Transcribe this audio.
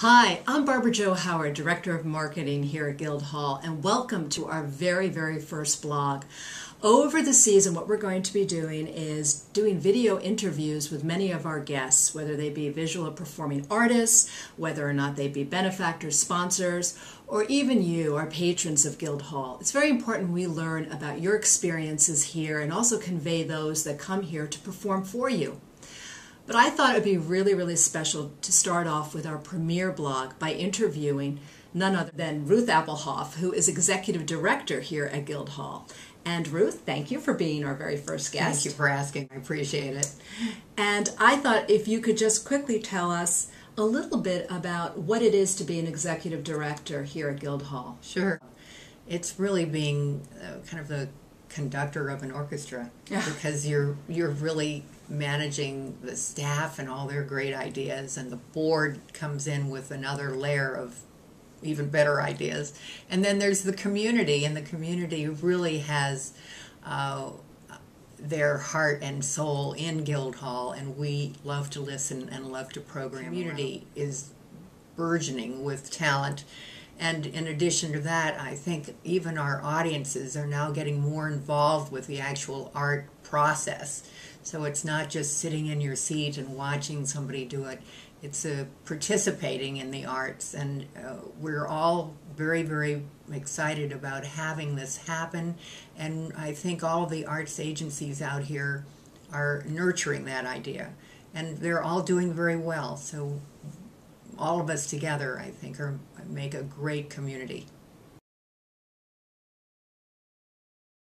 Hi, I'm Barbara Jo Howard, Director of Marketing here at Guild Hall, and welcome to our very, very first blog. Over the season, what we're going to be doing is doing video interviews with many of our guests, whether they be visual or performing artists, whether or not they be benefactors, sponsors, or even you, our patrons of Guild Hall. It's very important we learn about your experiences here and also convey those that come here to perform for you. But I thought it would be really, really special to start off with our premiere blog by interviewing none other than Ruth Appelhof, who is Executive Director here at Guild Hall. And Ruth, thank you for being our very first guest. Thank you for asking. I appreciate it. And I thought if you could just quickly tell us a little bit about what it is to be an executive director here at Guild Hall. Sure. It's really being uh, kind of the conductor of an orchestra Yeah. because you're you're really managing the staff and all their great ideas and the board comes in with another layer of even better ideas. And then there's the community and the community really has uh, their heart and soul in Guild Hall and we love to listen and love to program. Community. Is burgeoning with talent and in addition to that, I think even our audiences are now getting more involved with the actual art process. So it's not just sitting in your seat and watching somebody do it. It's uh, participating in the arts, and uh, we're all very, very excited about having this happen. And I think all the arts agencies out here are nurturing that idea, and they're all doing very well. So all of us together, I think, are make a great community.